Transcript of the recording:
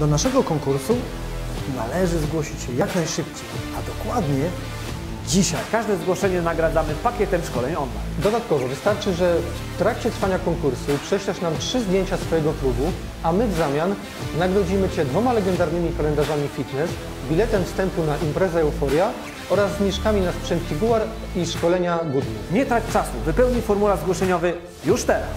Do naszego konkursu należy zgłosić się jak najszybciej, a dokładnie dzisiaj. Każde zgłoszenie nagradzamy pakietem szkoleń online. Dodatkowo wystarczy, że w trakcie trwania konkursu prześlesz nam trzy zdjęcia swojego klubu, a my w zamian nagrodzimy Cię dwoma legendarnymi kalendarzami fitness, biletem wstępu na imprezę Euforia oraz zniżkami na sprzęt Figuar i szkolenia Goodmove. Nie trać czasu, wypełnij formularz zgłoszeniowy już teraz.